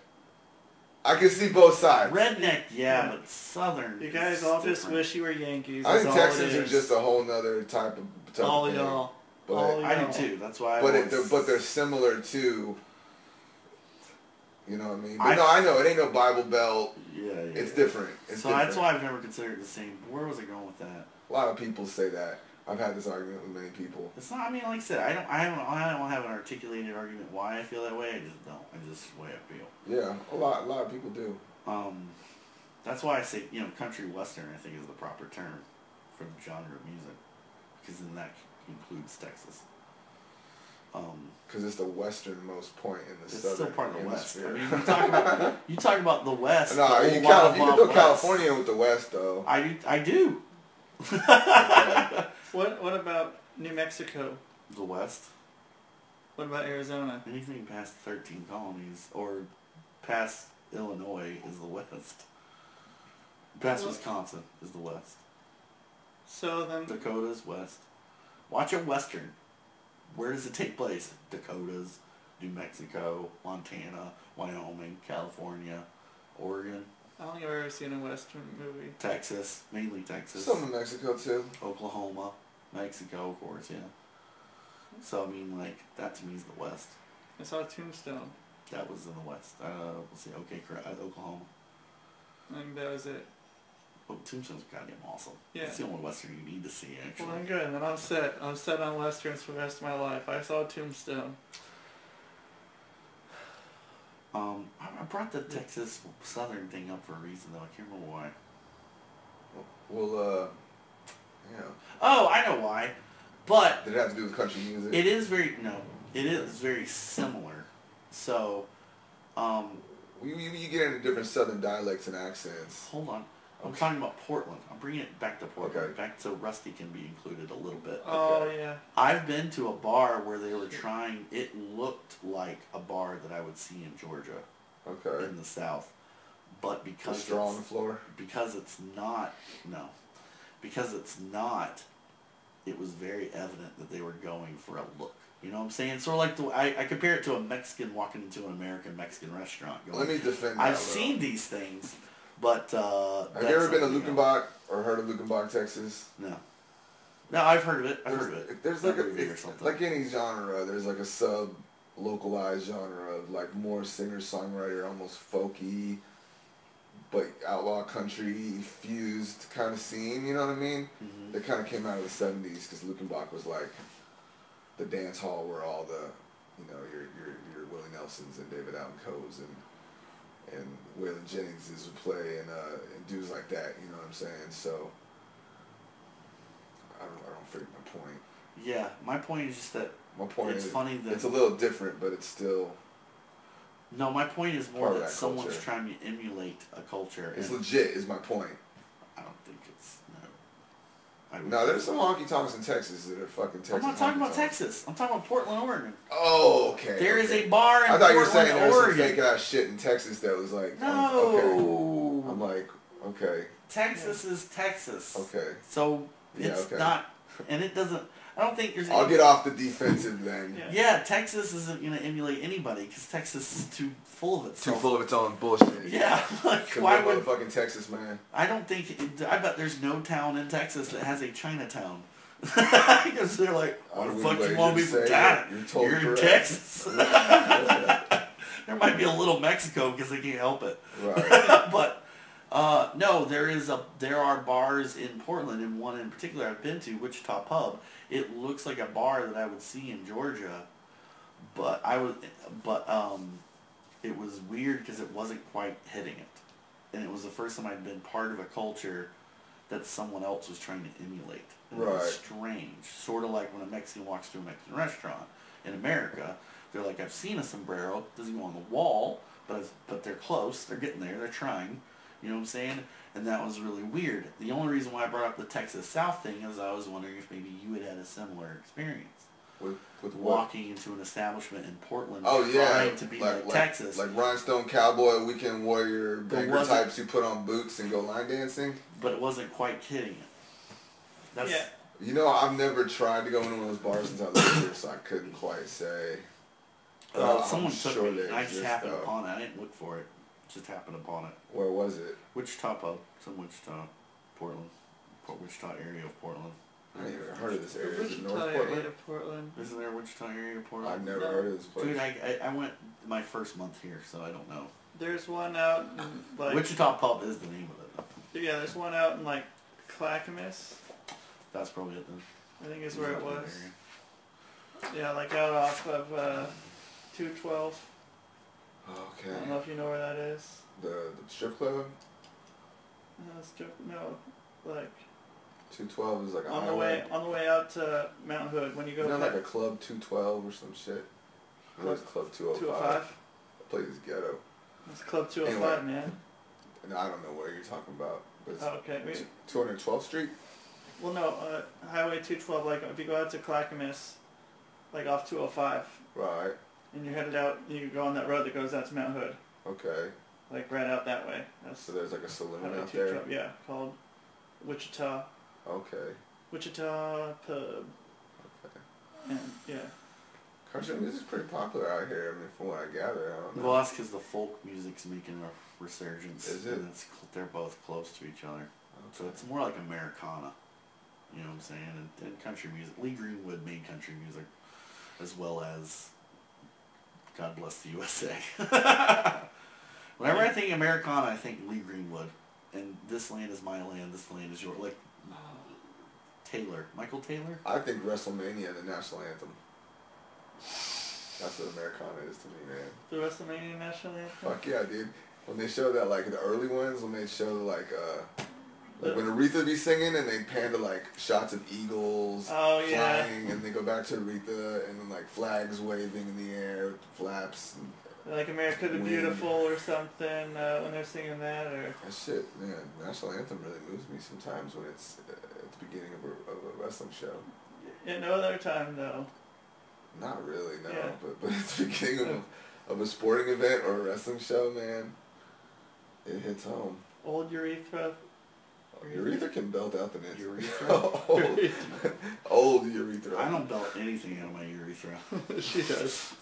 I can see both sides. Redneck, yeah, Yeah. but Southern. You guys is all just wish you were Yankees. I think That's all it Texans are just a whole nother type of type all of thing. y'all. But Oh, I Yeah. do too. That's why. I but it, they're, but they're similar to. You know what I mean? But I- no, I know it ain't no Bible Belt. yeah, yeah. It's different. It's so different. that's why I've never considered the same. Where was I going with that? A lot of people say that. I've had this argument with many people. It's not. I mean, like I said, I don't. I haven't. I don't have an articulated argument why I feel that way. I just don't. I just the way I feel. Yeah, a lot, a lot of people do. Um, that's why I say you know country western. I think is the proper term for the genre of music, because in that includes Texas. Um, Because it's the westernmost point in the it's southern still part of the West. I mean, you talk about you talk about the West. [laughs] no, the you, old Cal- you can wild throw West. California with the West, though. I do. I do. [laughs] [laughs] What What about New Mexico? The West. What about Arizona? Anything past thirteen colonies or past Illinois is the West. Past Well- Wisconsin is the West. So then, Dakota's West. Watch a Western. Where does it take place? Dakotas, New Mexico, Montana, Wyoming, California, Oregon, I don't think I've ever seen a Western movie. Texas, mainly Texas, Some in Mexico too. Oklahoma, Mexico, of course, yeah. So I mean, like that to me is the West. I saw Tombstone. That was in the West. Uh, let's see. Okay, correct. Uh, Oklahoma. I think that was it. Oh, Tombstone's goddamn awesome. Yeah. It's the only Western you need to see, actually. Well, then good. Then I'm set. I'm set on westerns for the rest of my life. I saw Tombstone. Um, I, I brought the Texas Southern thing up for a reason, though. I can't remember why. Well, uh, yeah. Oh, I know why. But Did it have to do with country music? it is very no, it is very similar. So, um, you, you, you get into different southern dialects and accents. hold on. I'm Okay. talking about Portland. I'm bringing it back to Portland. Okay. Back so Rusty can be included a little bit. Oh yeah. I've been to a bar where they were trying. It looked like a bar that I would see in Georgia, Okay. in the South, but The because straw on it's- the floor. because it's not no because it's not it was very evident that they were going for a look you know what i'm saying sort of like the i, I compare it to a mexican walking into an american mexican restaurant going, Let me defend that. i've though. seen these things but uh Have you ever been to. Luckenbach or heard of Luckenbach, Texas? no no i've heard of it i've There's, heard of it there's like a, like any genre. There's like a sub localized genre of like more singer songwriter, almost folky, but outlaw country fused kind of scene. You know what I mean? Mhm. That kind of came out of the '70s because Luckenbach was like the dance hall where all the you know your your your Willie Nelsons and David Allan Coes and and Waylon Jennings is would play and uh and dudes like that. You know what I'm saying? So. I don't, I don't figure my point. yeah my point is just that My point It's is, funny that- it's a little different, but it's still no my point is more that, that someone's trying to emulate a culture it's legit. Is my point. i don't think it's no I would- No, there's some honky tonks in Texas that are fucking Texas. I'm not talking about. Texas. I'm talking about Portland, Oregon. Oh, okay. There is okay. a bar in I thought you were saying there was some Oregon. fake ass shit in Texas that was like. no, um, okay. I'm like, okay, Texas is Texas. okay. So Yeah, it's okay. not, and it doesn't. I don't think there's. I'll any- get off the defensive then. [laughs] Yeah. Yeah, Texas isn't gonna emulate anybody because Texas is too full of itself. Too full of its own bullshit. Yeah, [laughs] like Come why would? motherfucking Texas man? I don't think. I bet there's no town in Texas that has a Chinatown. [laughs] because they're like, I what the would fuck wager you want me to from say China? you're totally You're in. Texas. there might be a little Mexico because they can't help it. Right. but uh, no, there is a there are bars in Portland, and one in particular I've been to, Wichita Pub. It looks like a bar that I would see in Georgia, but I was but um, it was weird because it wasn't quite hitting it, and it was the first time I'd been part of a culture that someone else was trying to emulate. And It was Right. strange, sort of like when a Mexican walks to a Mexican restaurant in America. They're like, I've seen a sombrero, doesn't go on the wall, but but they're close. They're getting there. They're trying. You know what I'm saying? And that was really weird. The only reason why I brought up the Texas South thing is I was wondering if maybe you had had a similar experience With, with what? walking into an establishment in Portland, Oh yeah, trying to be like, Texas, like rhinestone cowboy, weekend warrior, But types who put on boots and go line dancing. but it wasn't quite kidding. That's Yeah. You know, I've never tried to go into one of those bars since I lived here, so I couldn't quite say. uh, Uh, I'm someone took sure me. they I just happened though. upon it. I didn't look for it. Just happened upon it. Where was it? Wichita pub. It's in Wichita, Portland, Port Wichita area of Portland. I ain't even heard of this area. Is it Wichita North area Portland? of Portland. Isn't there a Wichita area of Portland? I've never No. heard of this place. Dude, I, I I went my first month here, so I don't know. There's one out in like Wichita Pub is the name of it. yeah, there's one out in like Clackamas. That's probably it then. I think is where it was. Yeah, like out off of uh, 212. I don't know if you know where that is. The, the strip club, No, ju- no, like 212 is like on the way on the way out to Mount Hood when you go You know, past like a club 212 or some shit. Is club 205? 205. That place is ghetto. It's Club 205, Anyway. man. And I don't know what you're talking about, but it's Oh, okay. We, 212th Street. well, no, uh, Highway 212. Like if you go out to Clackamas, like off 205, Right. And you're headed out, you go on that road that goes out to Mount Hood, Okay. like right out that way. That's So there's like a saloon Highway out there. 212. Yeah, called Wichita Okay. Wichita Pub. Okay. And yeah, Country music's pretty popular out here. I mean, from what I gather, I don't know. Well, that's because the folk music's making a resurgence. Is it? And it's, they're both close to each other. So it's more like Americana. You know what I'm saying? And, and country music. Lee Greenwood made country music as well as God Bless the USA. [laughs] Whenever I think Americana, I think Lee Greenwood. And this land is my land, this land is yours. Like Taylor. Michael Taylor? I think WrestleMania the national anthem. That's what Americana is to me, man. the WrestleMania national anthem. Fuck yeah, dude. When they show that, like the early ones, when they show like, uh, like when Aretha be singing and they pan to like shots of eagles Oh yeah. flying, and they go back to Aretha and then like flags waving in the air, with flaps and Like America the Wind. Beautiful or something uh, when they're singing that or that shit, man. National anthem really moves me sometimes when it's uh, at the beginning of a, of a wrestling show. at no other time though. Not really, no. Yeah. But but [laughs] at the beginning of a, [laughs] of a sporting event or a wrestling show, man, it hits home. Old urethra. Urethra can belt out the niche. Urethra? [laughs] old, old urethra. I don't belt anything out of my urethra. [laughs] she does.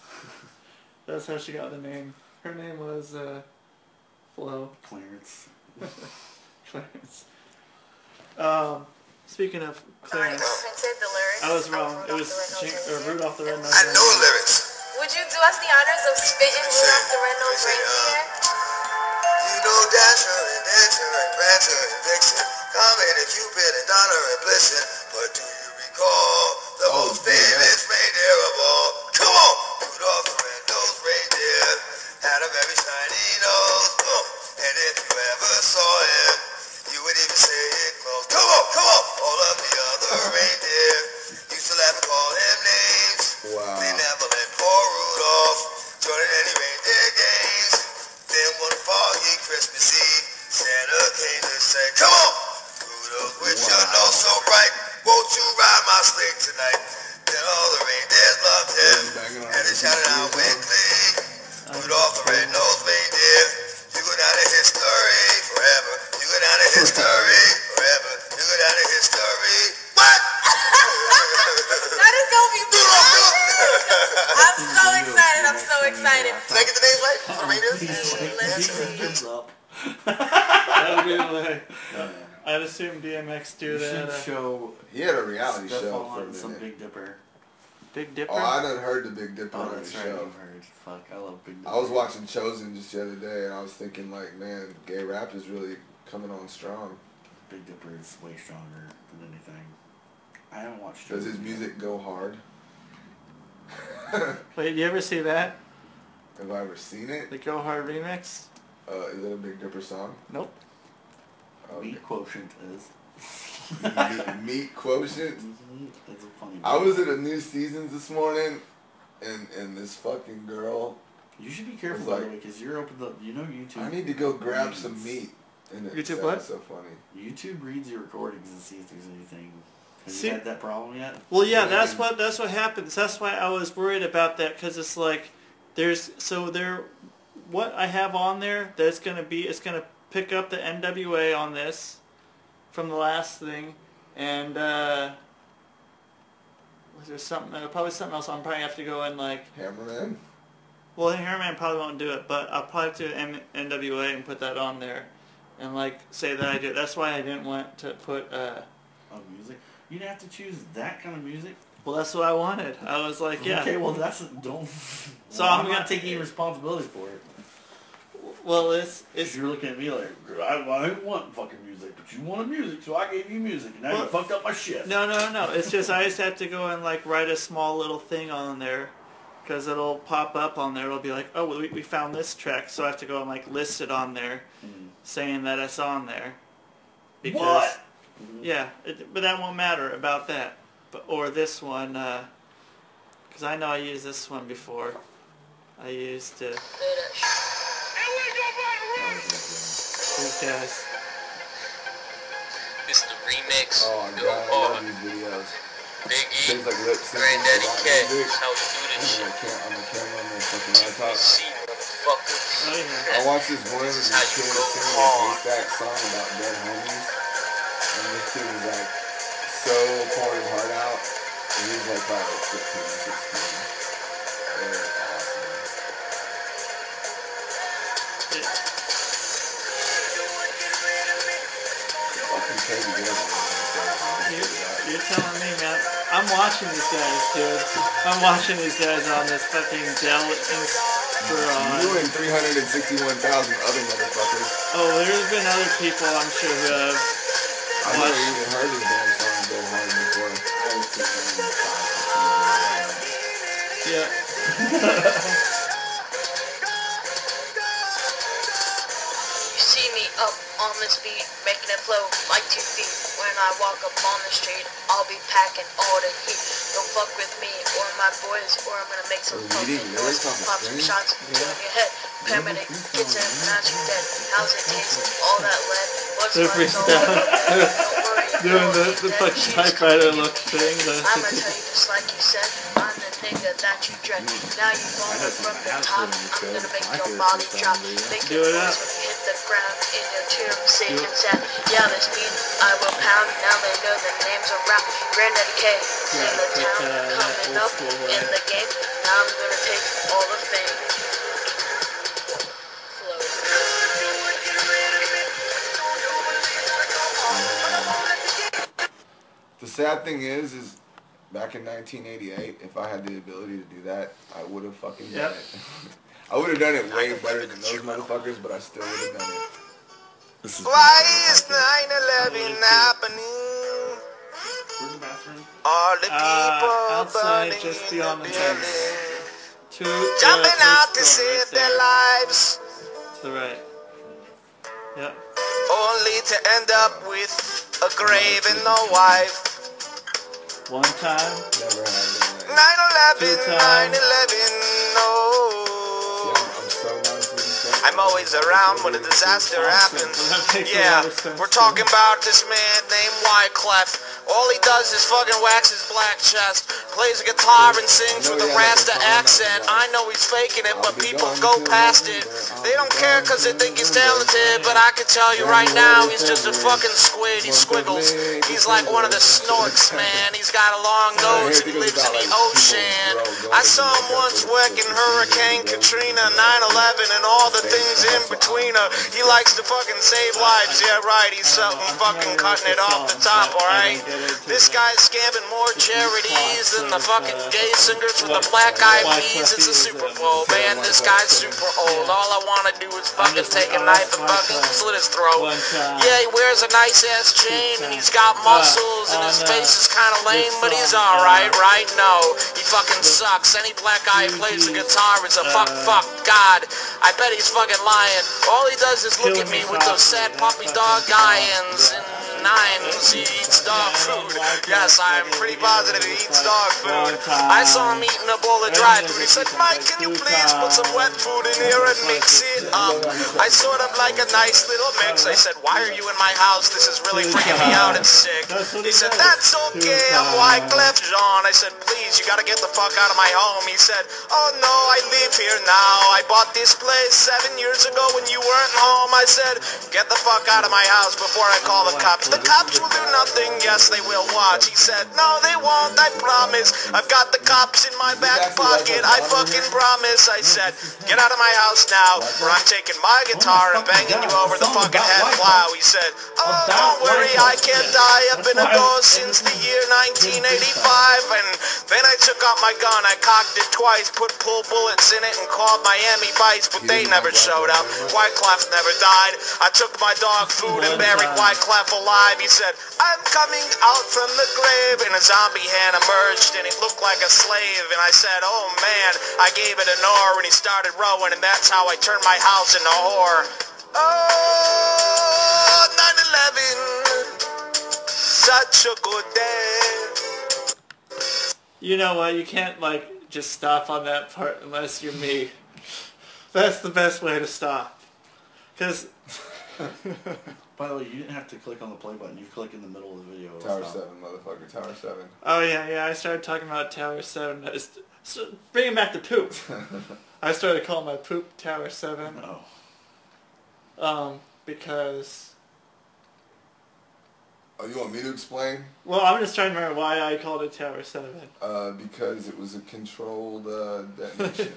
That's how she got the name. Her name was uh, Flo Clarence. [laughs] Clarence. Um, speaking of Clarence, I was wrong. It was Jing- or Rudolph the Red-Nosed I know Reindeer. lyrics. Would you do us the honors of spitting Rudolph the Red-Nosed Reindeer? You know Dasher and Dancer and Prancer and Vixen, And Cupid and Donner and Blitzen. But do you recall the Oh, most yeah. famous reindeer of all? Come on! Rudolph Reindeer had a very DMX do that. Uh, show He had a reality stuff show for a on some minute. Big Dipper. Big Dipper. Oh, I done heard the Big Dipper Oh, on the that's right. show. You've heard. Fuck, I love Big Dipper. I was watching Chosen just the other day, and I was thinking, like, man, gay rap is really coming on strong. Big Dipper is way stronger than anything. I haven't watched. Does his Chosen yet. music go hard? [laughs] Wait, you ever see that? Have I ever seen it? The Go Hard remix? Uh, is it a Big Dipper song? Nope. Okay. Meat quotient is. Meat, meat quotient. A funny. I was at a New Seasons this morning, and and this fucking girl. You should be careful It's by the way, because you're open to. You know YouTube. I need to go grab reads- some meat. And it YouTube what? So funny. YouTube reads your recordings and sees if there's anything. Have See- you had that problem yet? Well, yeah, Yeah, that's I mean- what that's what happens. That's why I was worried about that because it's like there's so there, what I have on there that's gonna be it's gonna pick up the NWA on this from the last thing, and uh, was there something? Uh, probably something else. I'm probably have to go and like. Hammerman. Well, Hammerman probably won't do it, but I'll probably do M- NWA and put that on there, and like say that I did. That's why I didn't want to put. Uh, Oh, music. You didn't have to choose that kind of music. Well, that's what I wanted. I was like, yeah. Okay, well that's don't. So well, I'm I'm, gonna- not taking any responsibility for it. Well, it's If it's you're looking at me like, I, I didn't want fucking music, but you wanted music, so I gave you music, and now Well- you fucked up my shit. no, no, no. It's just I just have to go and like write a small little thing on there, because it'll pop up on there. It'll be like, oh, we, we found this track, so I have to go and like list it on there, Mm. saying that it's on there. Because What? yeah, it, but that won't matter about that. But or this one, because I know I used this one before. I used uh, these guys. This is the remix. Oh Go god, I oh, love hard. these videos. Biggie, There's like lip syncing Granddaddy to rock K. How we do this the, shit. cam- on the camera on the fucking laptop. See, motherfucker. Oh yeah. I watched this one this How kid you go singing a Haystak song about dead homies. And this kid was like so pouring his heart out. And he was like probably like 15 or 16. Crazy good. You're, you're telling me, man. I'm watching these guys, dude. I'm watching these guys on this fucking Dell Inspiron. Uh, you and 361,000 other motherfuckers. Oh, there's been other people I'm sure who have. I never even heard this damn song go hard before. Yeah. [laughs] [laughs] on this beat, making it flow like two feet. When I walk up on the street, I'll be packing all the heat. Don't fuck with me or my boys, or I'm gonna make some Are you fucking noise. lyrics on the Pop some shots Yeah. in your head. Paramedic gets in, not you dead. How's it taste? All that lead. What's They're my soul? freestyle. Don't worry, [laughs] Doing the, girl, the that fucking she's typewriter look thing. I'ma tell you just like you said, I'm the nigga that you dread. Now you falling from the top, I'm gonna make your body drop. Make Do your it up. voice when you hit the ground in your tomb, safe and sad. Yeah, this beat I will pound. Now they know the names around. Granddaddy K in the put, town, uh, coming old up school in the game. Now I'm gonna take all the fame. The sad thing is, is back in 1988, if I had the ability to do that, I would have fucking done Yep. it. [laughs] I would have done it way better than those motherfuckers, but I still would have done it. This is Why is 9-11 happening? Where's the bathroom? All the Uh, people outside, burning just beyond the the fence. building. to, uh, Jumping first out to floor, save right their lives. To the right. Yep. Only to end up with a grave and no wife. One time. Never have done 9-11, 9-11, I'm always around when a disaster happens. That makes a Yeah, lot of sense we're talking about this man named Wyclef. All he does is fucking wax his black chest, plays a guitar and sings with a he had, like, a Rasta accent. I know he's faking it, but people go past it. They don't care cause they think he's talented, but I can tell you right now, he's just a fucking squid. He squiggles. He's like one of the snorks, man. He's got a long nose and he lives in the ocean. I saw him once working Hurricane Katrina, 9/11, and all the things in between. Uh, he likes to fucking save lives. Yeah, right. He's something fucking cutting it off the top. but All I right. don't get into This guy's scamming more charities than the fucking gay singers for the Black Eyed Peas. It's a Super Bowl, man. This guy's super old. All I want to do is fucking take a oh, knife and fucking slit his throat. Yeah, he wears a nice ass chain and he's got muscles and his face is kind of lame, but he's alright, right? No, he fucking sucks. Any black guy who plays the guitar is a fuck, uh, fuck, God. I bet he's fucking lying. All he does is look at me with those sad puppy dog eyes and nines. He eats dog food. Yes, I'm pretty positive he eats dog food. I saw him eating a bowl of dry food. He said, Mike, can you please put some wet food in here and mix it up? I sort of like a nice little mix. I said, why are you in my house? This is really freaking me out. It's sick. He he said, that's okay. I'm Wyclef Jean. I said, please, you gotta get the fuck out of my home. He said, oh no, I live here now. I bought this place seven years ago when you weren't home. I said, get the fuck out of my house before I call the cops. The cops will do nothing. Yes, they will watch. He said, no, they won't. I promise. I've got the cops in my back pocket. I fucking promise. I said, get out of my house now, or I'm taking my guitar and banging you over the fucking head. Wow. He said, oh, don't worry, I can't die. I've been a ghost since the year 1985. And then I took out my gun. I cocked it twice, put pull bullets in it, and called Miami Vice, but they never showed up. White Wyclef never died. I took my dog food and buried White Wyclef alive. He said, I'm coming out from the grave. And a zombie hand emerged, and it looked like a slave. And I said, oh man, I gave it an oar, and he started rowing, and that's how I turned my house into a whore. Oh, 9-11, such a good day. You know what? You can't like just stop on that part unless you're me. That's the best way to stop. Cause By the way, you didn't have to click on the play button. You click in the middle of the video. Tower stop. 7, motherfucker. Tower 7. oh yeah, yeah. I started talking about Tower Seven. I just, so bringing back the poop. [laughs] I started calling my poop Tower Seven. Oh. Um, because Oh, you want me to explain? well, I'm just trying to remember why I called it Tower Seven. Uh, because it was a controlled uh, [laughs] detonation.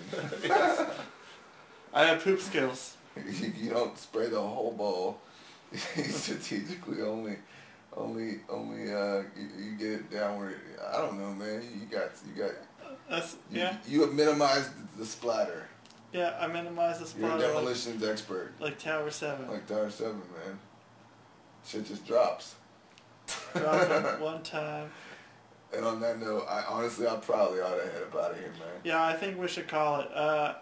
I have poop skills. You, [laughs] you don't spray the whole bowl. [laughs] Strategically only, only, only. Uh, you, you get it down where I don't know, man. You got, you got. That's You, yeah, You have minimized the, the splatter. yeah. I minimize the splatter You're a spot like, demolitions expert, like Tower Seven. like Tower Seven, man. Shit just drops. Drop [laughs] one time. And on that note, I honestly, I probably ought to head up out of here, man. Yeah, I think we should call it. Uh,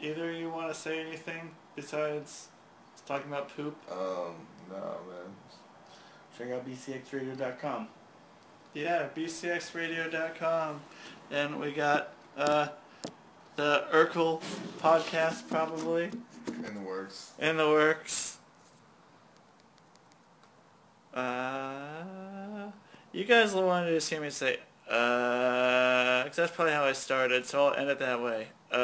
either you want to say anything besides talking about poop? Um, no, man. Check out bcxradio.com. Yeah, bcxradio.com. And we got uh, the Urkel podcast probably In the works. in the works. Uh, you guys will want to just hear me say, uh, 'cause that's probably how I started, so I'll end it that way. Uh,